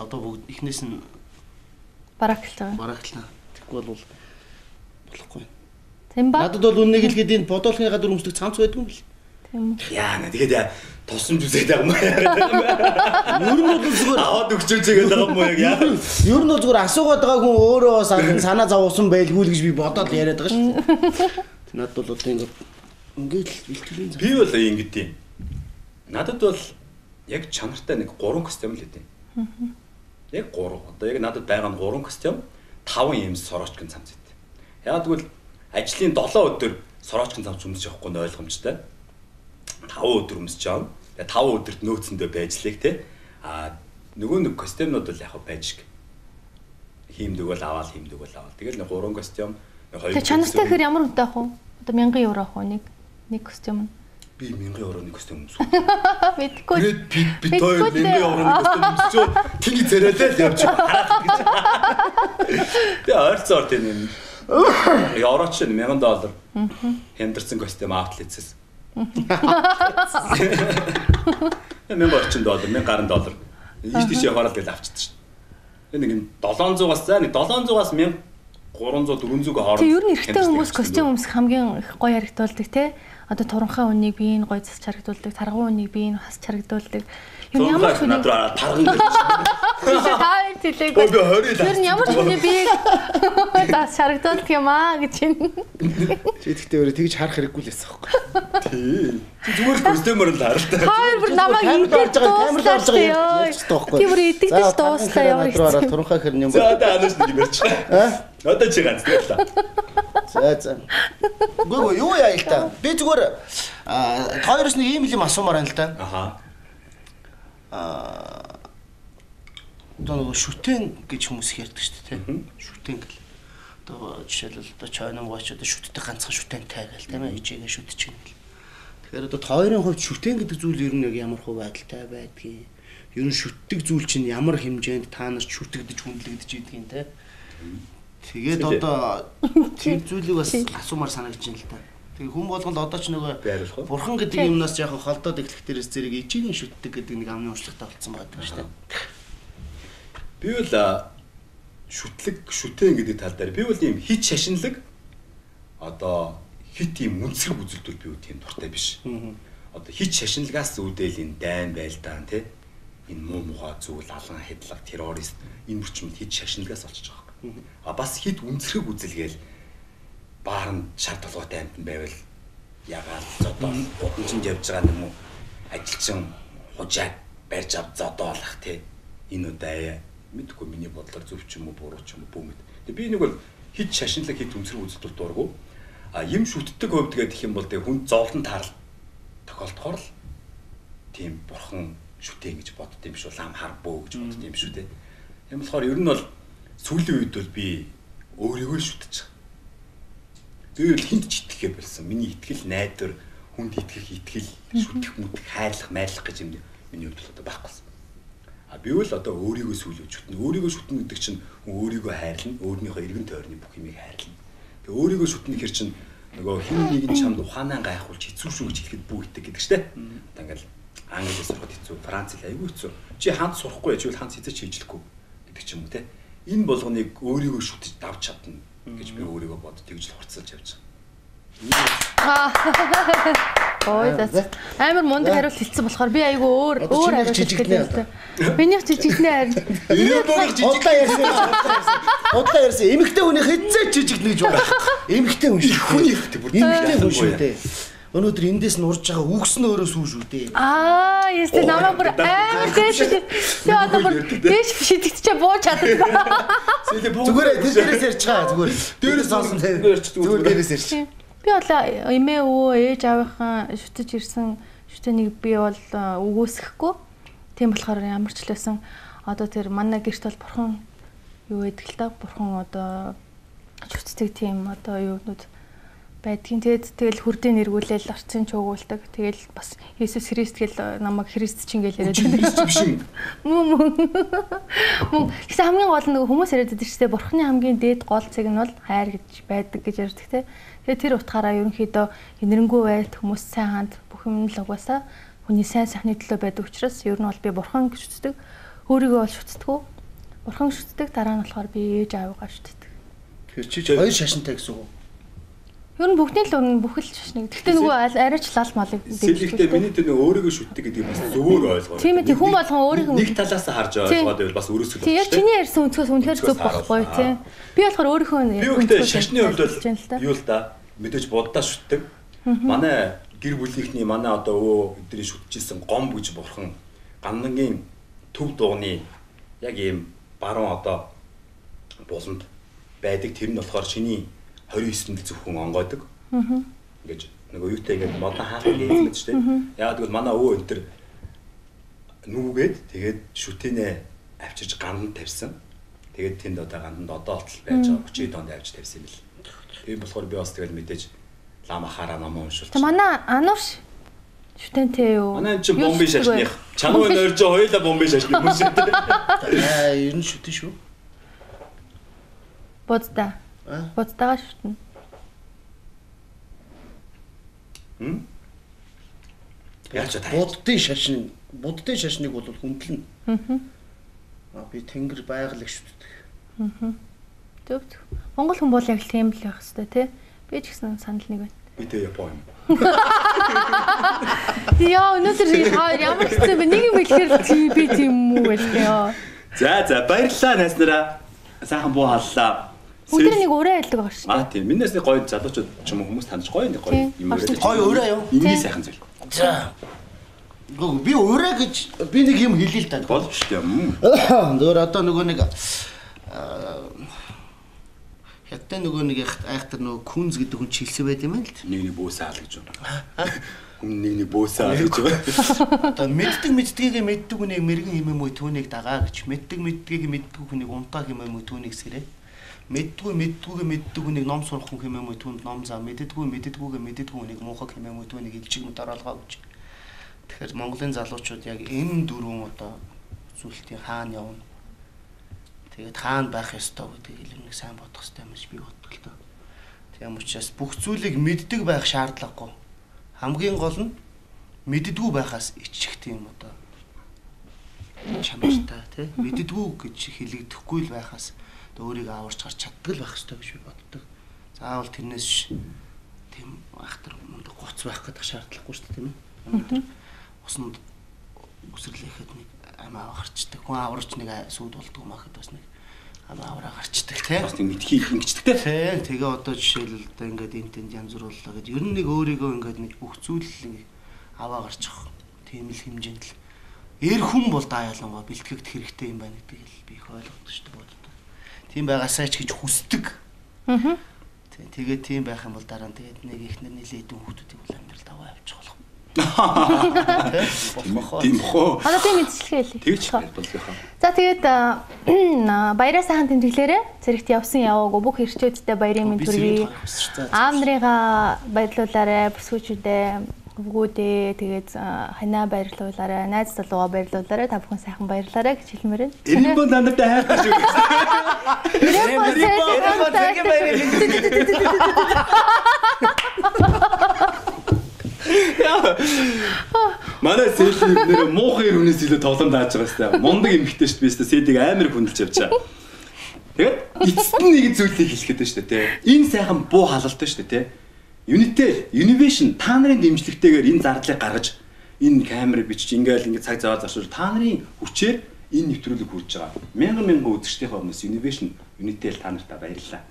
Одоо бүгд эхнээс нь Барагтал байгаа. барагтлаа. Тэгвэл бол болохгүй. Тийм ба. Надад бол үннийг хэлгээд энэ бодоолхны гадар өмсдөг цамц байдгүй юм л. Тийм. Яа нэ тэгээд яа тусамж үзээд байгаа юм аа. Ер нь бол зүгээр Аваад өгчөөж байгаа юм уу яг яа. ер нь бол зүгээр асуугаад байгаа хүн өөрөө бас санаа зовсон байлгүй л гэж би бодоод яриад байгаа шүү. Надад бол одоо ингэ ингээд л бэлтгэлийн Би бол ингэж юм. Надад бол яг чанартай нэг 3 костюм л хэдэ. Яг 3. Одоо яг надад байгаа нь 3 костюм, 5 юм сороочкын цамц хэдэ. Яг тэгвэл ажлын 7 өдөр сороочкын цамц өмсөж явахгүй нь ойлгомжтой. 5 өдөр өмсөж явна. Тэгээ 5 өдөрт нөөцөндөө байжлах те. А нөгөө нэг костюмнууд бол яг байж хиймдэг бол аваад хиймдэг бол аваад. Тэгэл нэг 3 костюм, нэг 2 Тэгээ чанартай гэхээр ямар үнэтэй ах вэ? Одоо 1000 евро ах уу нэг нэг костюм нь. Би 1000 евроны костюм өмсөв. Мэдгүй. Грэд би би тоо. 1000 евроны костюм өмсөв. Тний царайлаа л явж хараад гэж. Тэгээ ойрцоор тийм юм. Евроч нь 1000 доллар. Хямдарсан костюм аутлетсээс. 1000 орчим доллар, 1000 гаруй доллар. Ийш тийш яваарал гэж шүү. Тэгээ нэг нь 700-аас за нэг 700-аас 1300 400 хооронд. Тэгээ ер нь эрэгтэй хүмүүс костюм өмсөх хамгийн их гоё харагдуулдаг те. Одоо туранхай үнийг биеийг гоё засч харагдуулдаг, тарган үнийг биеийг хасч харагдуулдаг. Ер нь ямар Ямар хүний тарган гэж. Таар тэлээгүй. Би л нь ямар хүний биеийг засч харагдуулдаг юм аа гэж юм. Чи тэгтээ өөрөө тэгж харах хэрэггүй л байсан байхгүй. Тий. Чи зүгээр костюмөр л харалтай. Хоёр бүр намайг идэж орж байгаа камерд орж байгаа дууслаа. ярьж байгаа байхгүй. Тийм бүр идэж дууслаа их. Туранхай юм За одоо анаас нэг юм ярьж байгаа. Одоо чи ганц тэгэл. За за. Гүг юу яа л та. Би зүгээр аа хоёроос нэг ийм юм асуумаар байна л да. Аха. Аа одоо шүтэн гэж хүмүүс ярьдаг шүү дээ тийм. Шүтэн гэл. Одоо жишээлбэл одоо чойном гоч одоо шүтдэг ганцхан шүтэнтэй гэл тийм ээ ижээгээ шүтэж гин гэл. Тэгэхээр одоо хоёрын хувьд шүтэн гэдэг зүйл ер нь яг ямар хувь байдалтай байдгийг ер нь шүтдэг зүйл чинь ямар хэмжээнд та нарт шүтэгдэж хүндлэгдэж идэгин те. Тэгээд одоо тийм зүйлийг бас асуумаар санагдаж байна л та. Тэгээ хүн болгонд одоо ч нөгөө бурхан гэдэг юмнаас яг холдоод эхлэх дээрээс зэрэг ижигийн шүтдэг гэдэг нэг амны уншлагтай болцсон байдаг шүү дээ. Би бол шүтлэг, шүтэн гэдэг тал дээр би бол ийм хит шашинлаг одоо хит ийм үнсгэр үзэлдүүл би үл тийм дуртай биш. Одоо хит шашинлагаас үүдэл энэ дайн байлдаан тий энэ муу муха зүйл алан хэдлэг террорист энэ мөрчмөд хит шашинлагаас олчж. А бас хит үнсгэр үзэлгээл баарнд толгойтой амтан байвал ягаад зодоо удамжинд явж байгаа юм уу? Ажилчин хужааг барьж ав зодоолах те. Энэ удаа мэдгүй миний бодлоор зөв ч юм уу буруу ч юм уу бүүмэд. Тэгээ би нэг бол хит шашинлаг хит үнсрэг үзэлтүүд дуургүй. А юм шүтдэг хувьд гэх юм бол тэгээ хүн зовлон таарал тохиолдохоор л тийм бурхан шүтээ гэж бодд юм шүү. Лам хар бөө гэж бодд юм шүү те. Тийм болохоор ер нь бол сүүлийн үед бол би өөрийгөө л шүтэж байгаа. Би бол хинт ч итгэхээ болсон. Миний итгэл найдвар хүнд итгэх итгэл шүтэх мүтэх хайрлах майрлах гэж юм миний хувьд бол одоо байхгүй. А би бол одоо өөрийгөө сүлүүлж шүтнэ. Өөрийгөө шүтнэ гэдэг чинь өөрийгөө хайрлна, өөрийнхөө эргэн тойрны бүх юмыг хайрлна. Тэгээ өөрийгөө шүтнэ гэхэр чинь нөгөө хин нэгэн чамд ухаанаа гайхуулж хэцүү шүү гэж хэлэхэд бүү итэг гэдэг штэ. Одоо ингээл англиар сурахад хэцүү, франц хэл айгүй хэцүү. Чи ханц сурахгүй яж ханц хэзээ ч хийжлэхгүй гэдэг ч юм уу те. Энэ болгоныг өөрийгөө шүтэж давж чадна гэж би өөрийгөө бод тэгж л хурцлж явж байгаа. Ой за. Амар мундаг хариулт хэлсэн болохоор би айгүй өөр өөр хариулт хэлсэн. Минийх жижигнээ харин. Энэ бол удлаа ярьсан. Удлаа ярьсан. Эмэгтэй хүний хэзээ жижиг нэгж байна. Эмэгтэй хүн шүү. Хүний ихтэй бүр Эмэгтэй хүн шүү дээ. Өнөөдөр эндээс нь урж байгаа үгс нь өөрөө сүү шүү дээ. Аа, ястэ намаа бүр амар дээш. Тэ одоо бүр дээш шидэгч бууж чаддаг. Зүгээр тэр дээрээс ярьж байгаа зүгээр. Дээрээс сонсон зүгээр дээрээс ярьж. Би бол эмээ өвөө ээж аавынхаа шүтэж ирсэн шүтэнийг би бол үгүйсэхгүй. Тийм болохоор ямар ч лсэн одоо тэр манай гэрт бол бурхан юу гэдэг л та бурхан одоо шүтдэг тийм одоо юунууд байдгийн тэгэд тэгэл хүрдээ нэргүүлээл арцын чуугуулдаг тэгэл бас Иесус Христ гэл намайг Христ ч ингээл яриад байна. биш юм. Мөн мөн. Мөн. Гэсэн хамгийн гол нь хүмүүс яриад байдаг шүү дээ. Бурхны хамгийн дээд гол цэг нь бол хайр гэж байдаг гэж ярьдаг те. Тэгээ тэр утгаараа ерөнхийдөө инэрэнгүү байт хүмүүс сайн ханд бүх юм л угаасаа хүний сайн сайхны төлөө байдаг учраас ер нь бол би бурхан гэж үздэг өөрийгөө бол шүтдэг бурхан шүтдэг дараа нь болохоор би ээж аавгаа шүтдэг. Тэр чи хоёр шашинтай гэсэн үг Ер нь бүгдийн л өмнө бүхэл шашныг. Гэхдээ нөгөө арайч лал малыг Сэлэгтэй миний тэр нөгөө өөрийгөө шүтдэг гэдэг бас зөвөр ойлгоо. Тийм ээ хүн болгон өөрийнхөө нэг талаас нь харж ойлгоод байвал бас өрөөсгөл. Тийм яг чиний ярьсан өнцгөөс үнэхээр зөв байхгүй тийм. Би болохоор өөрийнхөө өгдөө шашны хувьд бол юу л да мэдээж буддаа шүтдэг. Манай гэр бүлийнхний манай одоо өвөө өдрийн шүтчихсэн гом гэж бурхан гандангийн төв дууны яг ийм баруун одоо буланд байдаг тэр нь болохоор шиний 29-нд зөвхөн онгойдог. Аа. Ингээд нөгөө юутай ингээд модон хаалт нээлмэд штэ. Яагаад гэвэл манай өвөө энэ төр нүгээд тэгээд шүтэнэ авчирж гандан тавьсан. Тэгээд тэнд одоо ганданд одоо болтол байж байгаа 30 донд авч тавьсан юм бэл. Тийм болохоор би бас тэгэл мэдээж лама хараа намаа уншуулж. Тэ манай ануурш шүтэнтэй юу? Манай чи бомби шашных. Чануу нойрж хоёлаа бомби шашны хүмүүс шүү дээ. Аа ер нь шүтэн шүү. Боддаа. Бодтойгоо шүтнэ. Хм? Яаж та Буддын шашин, буддын шашныг бол хүндлэн. Аа. Би тэнгэр байгалыг шүтдэг. Аа. Зөв. Монгол хүн бол яг л тийм л байх хэвээр тий. Би ч гэсэн санал нэг байна. Би тэ Япон. Яа, өнөөдөр ямар хэцүү бэ? Нэг юм хэлэхээр би тийм үү гэх ёо. За за баярлалаа найснараа. Сайхан буу халлаа. Бүгд нэг өрөө хэлдэг байгаа шүү. Аа тийм. Минээс нэг гоё залуучууд ч юм уу хүмүүс таньж гоё нэг гоё юм өрөө. Гоё өрөө юу? Миний сайхан зүйл. За. Би өрөө гэж би нэг юм хэлээ л та. Болж шүү дээ. Дөр одоо нөгөө нэг Хятад нөгөө нэг айхтар нөгөө күнз гэдэг хүн чилсэн байт юм байна л. Нэг нэг бөөсөө хаал гэж байна. Хүн нэг нэг бөөсөө хаал гэж байна. Одоо мэддэг мэддгийг мэддэг хүнийг мэрэгэн хэмээн мөй түүнийг дагаа гэж мэддэг мэддгийг мэддэг хүнийг унтаа хэмээн мөй түүнийг сэрээ. Мэддгүй мэддгүйгээ мэддэг хүнийг ном сурах хүн хэмээн мөй түүнд ном заа мэддэггүй мэддэггүйгээ мэддэггүй хүнийг муухай хэмээн мөй түүнийг илчиг мэд оруулгаа гэж. Тэгэхээр Монголын залуучууд яг энэ дөрвөн одоо зүйлтийн хаана явна Тэгээд хаана байх ёстой гэдэг илэрнийг сайн бодох хэрэгтэй юм шиг би боддог л доо. Тийм учраас бүх зүйлийг мэддэг байх шаардлагагүй. Хамгийн гол нь мэддэггүй байхаас ичих тийм одоо чанартай тий мэддэггүй гэж хэлэгдэхгүй л байхаас өөрийгөө аварч гарч чаддаг л байх хэрэгтэй гэж би боддог. Заавал тэрнээс тийм ахтар мундаг гоц байх гэдэг шаардлагагүй шүү дээ тийм ээ. Усанд өсрлөхэд нэг амаа гарчдаг. Хүн аварч нэг сүйд болдгоо махад бас нэг аваа гарчдаг тий. Бас нэг мэдхий ингэчдэг те. Тий, тэгээ одоо жишээлбэл одоо ингээд энэ тэнд янз бурууллаа гэдэг. Ер нь нэг өөрийгөө ингээд нэг бүх зүйл ингээд аваа гарчих. Тийм л хэмжээнд л. Эр хүн бол даа ялангуяа бэлтгэгд хэрэгтэй юм байна гэдгийг л би их ойлгодог шүү дээ. Тийм байгаасаа ч гэж хүсдэг. Аа. Тий, тэгээ тийм байх юм бол дараа нь тэгээд нэг ихнэр нилээ идэн хүмүүсийн бол амьдрал даваа явчих болох. Тийм бохоо. Одоо тийм мэдчилгээ хэлье. Тэгж болгийнхаа. За тэгээд баяраа сайхан тэмдэглээрээ зэрэгт явсан яваагүй бүх ирчүүдтэй баярын мэнд хүргэе. Аав нарыгаа баярлуулаарай, бүсгүүчүүдээ бүгүүдээ тэгээд ханаа баярлуулаарай, найз залууга баярлуулаарай, та бүхэн сайхан баярлаарай гэж хэлмээр байна. Энэ бол надад хайртай шүү. Манай сэдийг нэр муухай хүнээс илүү тоглоом дааж байгаа хэвээр. Мундаг эмхтэй шүү дээ. Би сэдийг амар хүндэлж явчаа. Тэгээд эцэст нь нэг зүйлийг хэлэхэд байна шүү дээ. Энэ сайхан буу халалтай шүү дээ. Unitel, Innovation та нарын дэмжлэгтэйгээр энэ зардлыг гаргаж энэ камерыг бичиж ингээл ингээд цаг зав заршуул та нарын хүчээр энэ нэвтрүүлэг хүрж байгаа. Мянган мянган үзэгчдийнхээ өмнөөс Innovation, Unitel та нартаа баярлалаа.